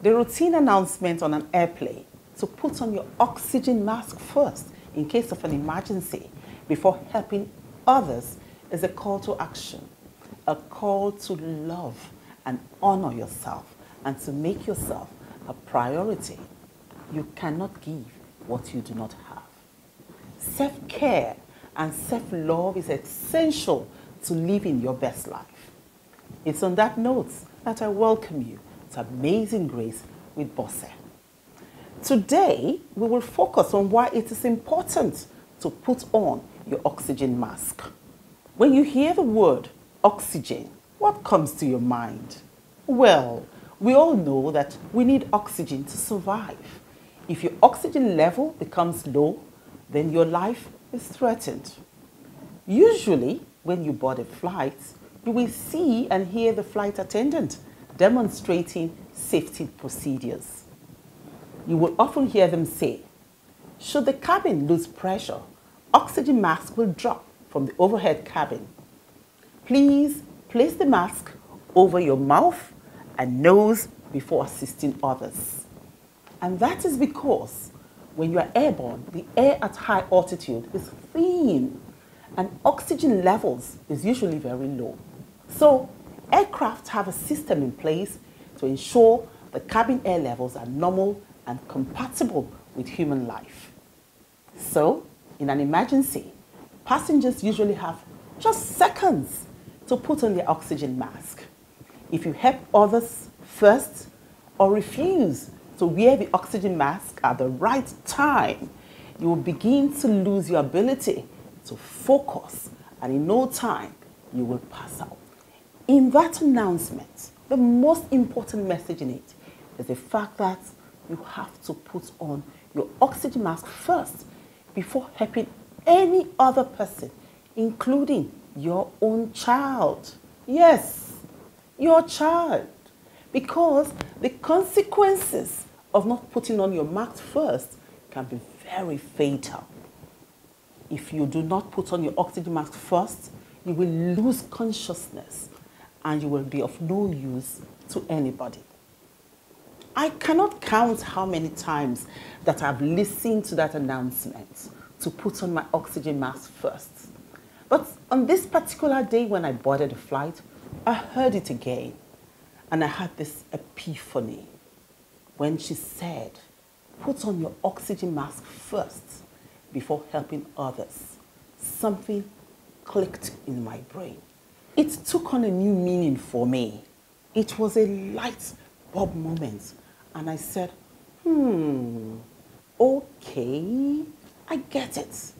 The routine announcement on an airplane to put on your oxygen mask first in case of an emergency before helping others is a call to action, a call to love and honor yourself and to make yourself a priority. You cannot give what you do not have. Self care and self love is essential to living your best life. It's on that note that I welcome you to Amazing Grace with Bose. Today, we will focus on why it is important to put on your oxygen mask. When you hear the word oxygen, what comes to your mind? Well, we all know that we need oxygen to survive. If your oxygen level becomes low, then your life is threatened. Usually, when you board a flight, you will see and hear the flight attendant demonstrating safety procedures. You will often hear them say, should the cabin lose pressure, oxygen mask will drop from the overhead cabin. Please place the mask over your mouth and nose before assisting others. And that is because when you are airborne, the air at high altitude is thin and oxygen levels is usually very low. So aircraft have a system in place to ensure the cabin air levels are normal and compatible with human life. So, in an emergency, passengers usually have just seconds to put on their oxygen mask. If you help others first or refuse to wear the oxygen mask at the right time, you will begin to lose your ability to focus and in no time you will pass out. In that announcement, the most important message in it is the fact that you have to put on your oxygen mask first before helping any other person, including your own child. Yes, your child. Because the consequences of not putting on your mask first can be very fatal. If you do not put on your oxygen mask first, you will lose consciousness and you will be of no use to anybody. I cannot count how many times that I've listened to that announcement to put on my oxygen mask first. But on this particular day when I boarded the flight, I heard it again and I had this epiphany when she said, put on your oxygen mask first before helping others. Something clicked in my brain. It took on a new meaning for me. It was a light bulb moment. And I said, hmm, okay, I get it.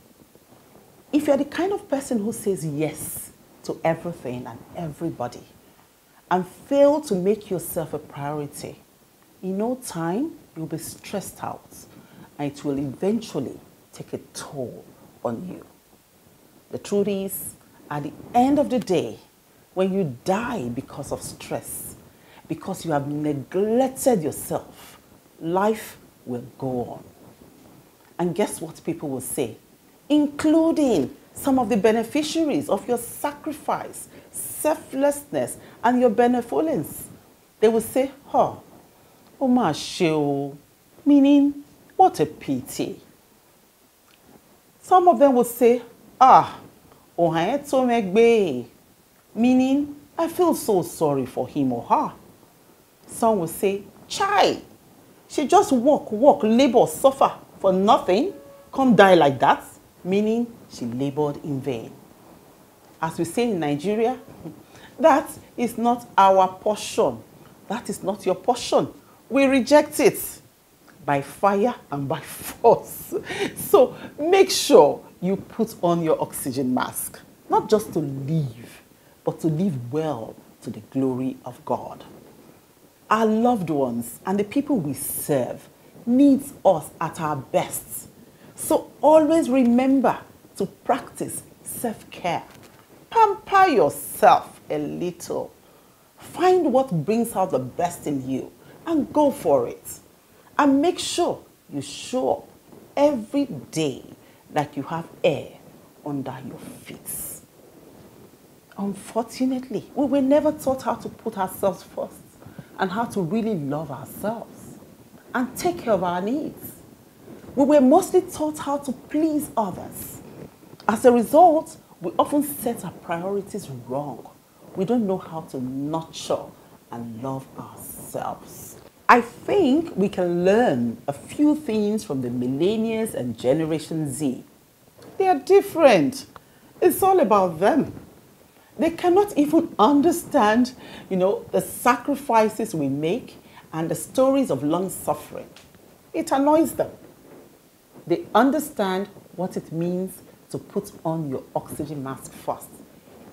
If you're the kind of person who says yes to everything and everybody and fail to make yourself a priority, in no time you'll be stressed out and it will eventually take a toll on you. The truth is, at the end of the day, when you die because of stress, because you have neglected yourself, life will go on. And guess what people will say? Including some of the beneficiaries of your sacrifice, selflessness, and your benevolence. They will say, oh, oh my meaning, what a pity. Some of them will say, ah, oh, meaning, I feel so sorry for him or her. Some will say, chai, she just walk, walk, labor, suffer for nothing, come die like that, meaning she labored in vain. As we say in Nigeria, that is not our portion. That is not your portion. We reject it by fire and by force. So make sure you put on your oxygen mask, not just to live, but to live well to the glory of God. Our loved ones and the people we serve needs us at our best. So always remember to practice self-care. Pamper yourself a little. Find what brings out the best in you and go for it. And make sure you show up every day like you have air under your feet. Unfortunately, we were never taught how to put ourselves first. and how to really love ourselves and take care of our needs. We were mostly taught how to please others. As a result, we often set our priorities wrong. We don't know how to nurture and love ourselves. I think we can learn a few things from the millennials and Generation Z. They are different. It's all about them. They cannot even understand, you know, the sacrifices we make and the stories of long suffering. It annoys them. They understand what it means to put on your oxygen mask first,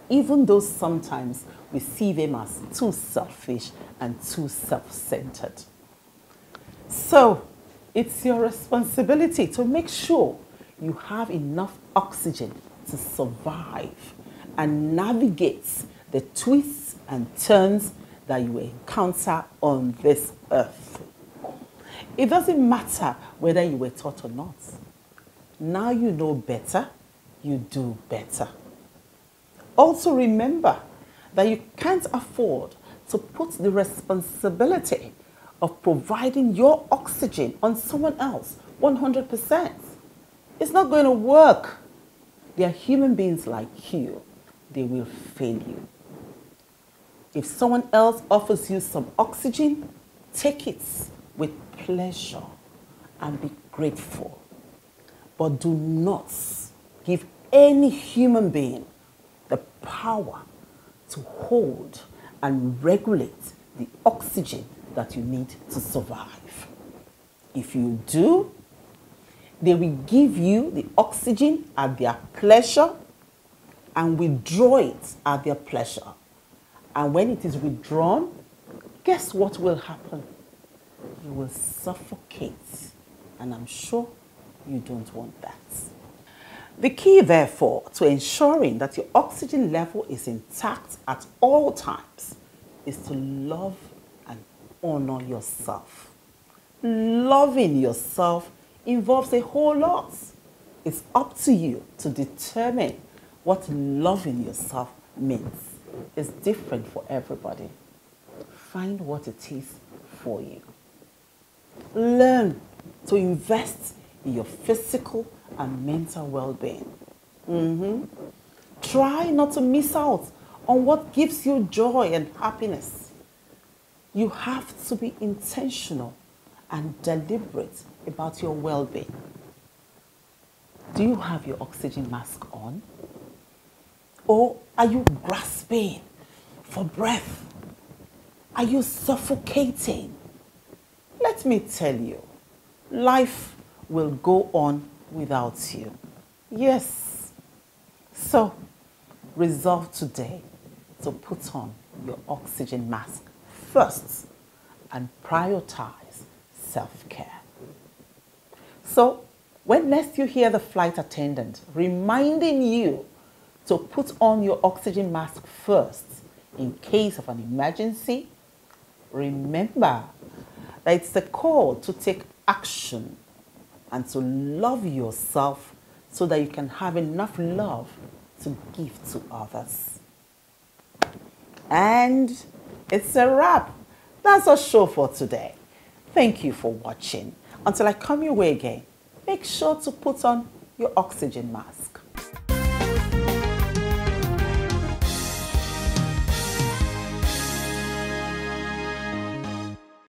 even though sometimes we see them as too selfish and too self centered. So, it's your responsibility to make sure you have enough oxygen to survive and navigate the twists and turns that you encounter on this earth. It doesn't matter whether you were taught or not. Now you know better, you do better. Also remember that you can't afford to put the responsibility of providing your oxygen on someone else 100%. It's not going to work. They are human beings like you. They will fail you. If someone else offers you some oxygen, take it with pleasure and be grateful. But do not give any human being the power to hold and regulate the oxygen that you need to survive. If you do, they will give you the oxygen at their pleasure and withdraw it at their pleasure. And when it is withdrawn, guess what will happen? You will suffocate. And I'm sure you don't want that. The key, therefore, to ensuring that your oxygen level is intact at all times is to love and honor yourself. Loving yourself involves a whole lot. It's up to you to determine what loving yourself means. is different for everybody. Find what it is for you. Learn to invest in your physical and mental well being. Mm-hmm. Try not to miss out on what gives you joy and happiness. You have to be intentional and deliberate about your well being. Do you have your oxygen mask on? Or are you grasping for breath? Are you suffocating? Let me tell you, life will go on without you. Yes. So, resolve today to put on your oxygen mask first and prioritize self care. So, when next you hear the flight attendant reminding you to put on your oxygen mask first in case of an emergency, remember that it's a call to take action and to love yourself so that you can have enough love to give to others. And it's a wrap. That's our show for today. Thank you for watching. Until I come your way again, make sure to put on your oxygen mask.